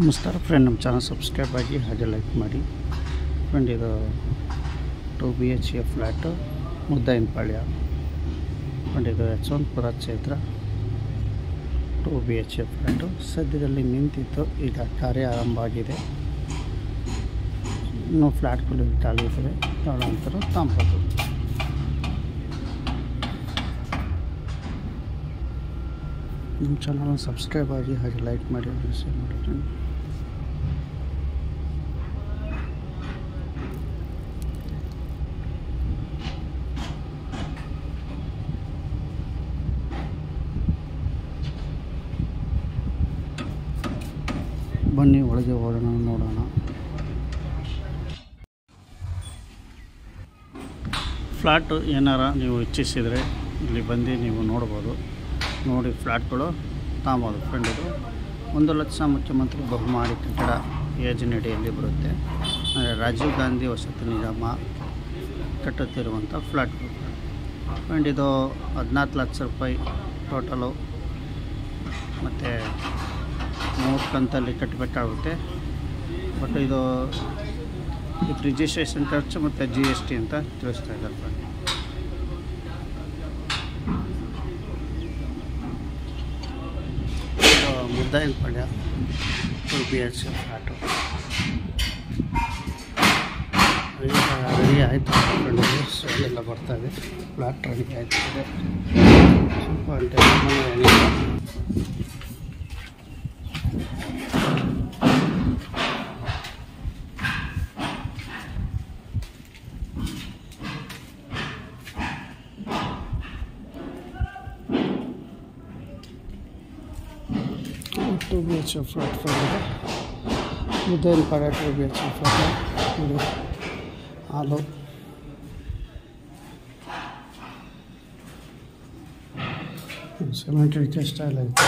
ನಮಸ್ಕಾರ ಫ್ರೆಂಡ್ ನಮ್ಮ channel subscribe ಆಗಿ ಹಾಗೆ ಲೈಕ್ ಮಾಡಿ. ಫ್ರೆಂಡ್ ಇದು two B H A flat Muddayanapalya friend ಇದು ಯಶವಂತಪುರ ಕ್ಷೇತ್ರ. Two B H A flat ಸದ್ಯದಲ್ಲಿ ನಿಂತಿತ್ತು, ಈಗ ಕಾರ್ಯ ಆರಂಭ ಆಗಿದೆ. ಇನ್ನೂ ಫ್ಲ್ಯಾಟ್ಗಳು ಖಾಲಿ ಇದ್ದಾವೆ ತಾಂಬೋದು. ನಮ್ಮ ಚಾನಲ್ ಸಬ್ಸ್ಕ್ರೈಬ್ ಆಗಿ ಹಾಗೆ ಲೈಕ್ ಮಾಡಿ ಶೇರ್ ಮಾಡಿ ಬನ್ನಿ, ಒಳಗೆ ಹೋಗೋಣ, ನೋಡೋಣ. ಫ್ಲ್ಯಾಟು ಏನಾರ ನೀವು ಇಚ್ಛಿಸಿದರೆ ಇಲ್ಲಿ ಬಂದು ನೀವು ನೋಡ್ಬೋದು. ನೋಡಿ ಫ್ಲ್ಯಾಟ್ಗಳು ತಾಂಬೋದು. ಫ್ರೆಂಡ್ ಇದು. ಒಂದು ಲಕ್ಷ ಮುಖ್ಯಮಂತ್ರಿ ಬಹುಮಾಡಿ ಕಟ್ಟಡ ಯೋಜನೆಯಡಿಯಲ್ಲಿ ಬರುತ್ತೆ. ಅಂದರೆ ರಾಜೀವ್ ಗಾಂಧಿ ವಸತಿ ನಿಗಮ ಕಟ್ಟುತ್ತಿರುವಂಥ ಫ್ಲ್ಯಾಟ್ಗಳು ಫ್ರೆಂಡ್ ಇದು ಹದಿನಾಲ್ಕು ಲಕ್ಷ ರೂಪಾಯಿ ಟೋಟಲು ಮತ್ತು ಮೂರು ಕಂತಲ್ಲಿ ಕಟ್ಟಬೇಕಾಗುತ್ತೆ. ಬಟ್ ಇದು ರಿಜಿಸ್ಟ್ರೇಷನ್ ಖರ್ಚು ಮತ್ತು ಜಿ ಎಸ್ ಟಿ ಅಂತ ತಿಳಿಸ್ತಾ ಇದ್ದಾರೆ. ಫ್ರೆಂಡ್ ಇದು ಮುದ್ದಾಯಿನ ಪಲ್ಯ ಟು ಬಿ ಎಚ್ ಫ್ಲ್ಯಾಟು ಈಗ ರೆಡಿ ಆಯಿತು. ಫ್ರೆಂಡ್ ಎಲ್ಲ ಬರ್ತಾ ಇದೆ. ಫ್ಲ್ಯಾಟ್ ರೆಡಿ ಆಯ್ತದೆ ಸ್ವಲ್ಪ ಗಂಟೆ ಏನಿಲ್ಲ two B H flat for ಮುದ್ದೇನು ಕಡೆ ಟು ಬಿ ಎಚ್ ಫ್ಲಾಟ್ ಇದು ಹಾಲು ಸಿಮೆಂಟ್ ರೀತಿಯ ಸ್ಟೈಲ್ ಐತೆ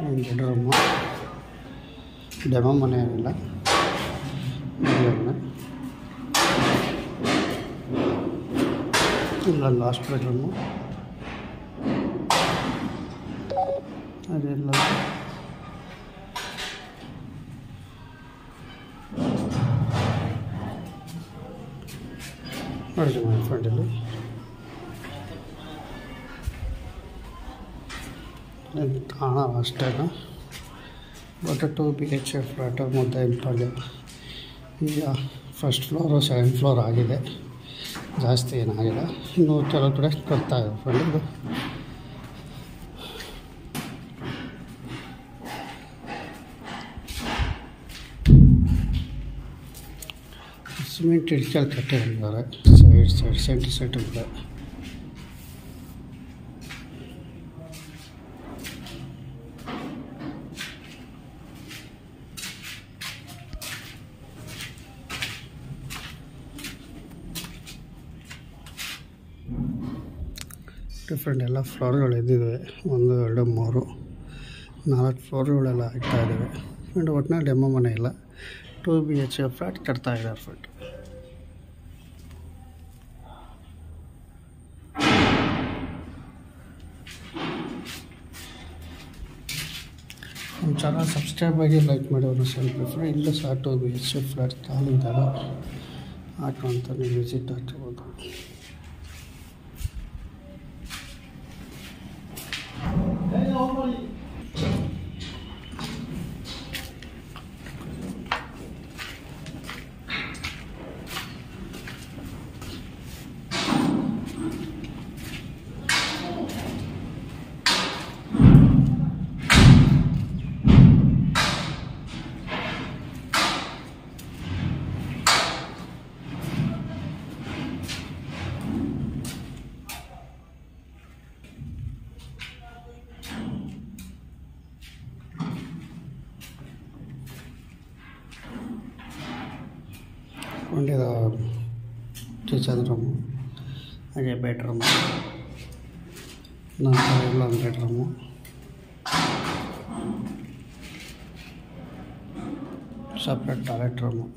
ಒಂದು ಬೆಡ್ರೂಮು ಡೆಮೋ ಮನೆ ಏನಿಲ್ಲ ಮನೆ ಇಲ್ಲ ಲಾಸ್ಟ್ ಬೆಡ್ರೂಮು ಅದೆಲ್ಲ. ನೋಡಿ ಮೈ ಫ್ರೆಂಡಲ್ಲಿ ತಾಣ ಅಷ್ಟೇ but two B H F flat ಮುದ್ದೆ ಇಂಪಾಲ್ಯ ಈಗ ಫಸ್ಟ್ ಫ್ಲೋರು ಸೆಕೆಂಡ್ ಫ್ಲೋರ್ ಆಗಿದೆ. ಜಾಸ್ತಿ ಏನಾಗಿಲ್ಲ. ಇನ್ನೂ ಕೆಲವು ಕಡೆ ಇದೆ ಫ್ರೆಂಡ್ ಇದು ಸಿಮೆಂಟ್ ಇಡ್ಕಲ್ಲಿ ಕಟ್ಟಿದ್ದಾರೆ ಸೈಡ್ ಸೈಡ್ ಸೆಂಟ್ರ್ ಸೆಂಟ್ರ್ ಅಂತ ಡಿಫ್ರೆಂಟ್ ಎಲ್ಲ ಫ್ಲೋರ್ಗಳು ಇದ್ದಿದ್ದಾವೆ ಒಂದು, ಎರಡು, ಮೂರು, ನಾಲ್ಕು ಫ್ಲೋರ್ಗಳೆಲ್ಲ ಆಗ್ತಾ ಇದ್ದಾವೆ. ಒಟ್ಟಿನಲ್ಲಿ ಡೆಮೋ ಮನೆ ಇಲ್ಲ. Two B H A flat ಕಟ್ತಾ ಇದ್ದಾರೆ ಫ್ರೆಂಡ್ ನಮ್ಮ ಚಾನಲ್ ಸಬ್ಸ್ಕ್ರೈಬ್ ಆಗಿ ಲೈಕ್ ಮಾಡಿ ಅವ್ರನ್ನ ಸ್ವಲ್ಪ ಫ್ರೆಂಡ್ ಇಲ್ಲ ಸಹ two B H A flat ಇದ್ದಾಗ ಆಟೋ ಅಂತ ನೀವು ವಿಸಿಟ್ ಹಾಕ್ಬೋದು ಒಂದಿದ ಕಿಚನ್ ఉండేది చదవటము అదే బెటరము నా సైడ్లో బెటరము సపరేట్ టాయిలెట్ రూము.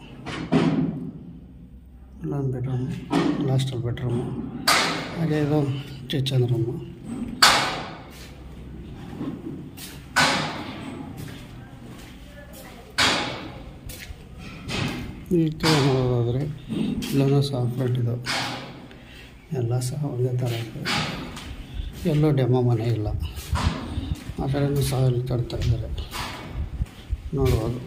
నాన్ బెడ్రూము. లాస్టల్ బెడ్రూము. అదేదో చంద్రము. ಕಡೆ ನೋಡೋದಾದರೆ ಸಾಫ್ಟ್ ಸಹ ಫ್ರಂಟ್ ಇದು ಎಲ್ಲ ಸಹ ಒಂದೇ ಥರ ಇದೆ ಎಲ್ಲೂ ಡೆಮೋ ಮನೆ ಇಲ್ಲ. ಆ ಕಡೆನೂ ಸಹ ಇಲ್ಲಿ ಕಟ್ತಾ ಇದ್ದಾರೆ. ನೋಡ್ಬೋದು.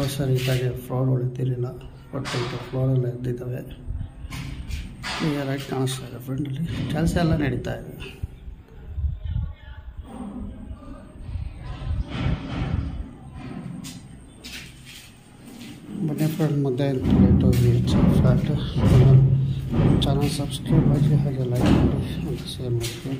ವರ್ಷ ರೀತಿಯಾಗಿ ಫ್ಲೋರ್ ಉಳಿತಿರಲಿಲ್ಲ. ಬಟ್ ಈಗ ಫ್ಲೋರೆಲ್ಲ ಎದ್ದಿದ್ದಾವೆ. ಕ್ಲಿಯರಾಗಿ ಕಾಣಿಸ್ತಾ ಇದೆ. ಫ್ರೆಂಡಲ್ಲಿ ಕೆಲಸ ಎಲ್ಲ ನಡೀತಾ ಇದೆ. ಬನ್ನಿ ಫ್ರೆಂಡ್ ಮುದ್ದೆ two B H flat channel subscribe ಆಗಿ ಹಾಗೆ ಲೈಕ್ ಮಾಡಿ ಅಂತ ಶೇರ್ ಮಾಡ್ತೀನಿ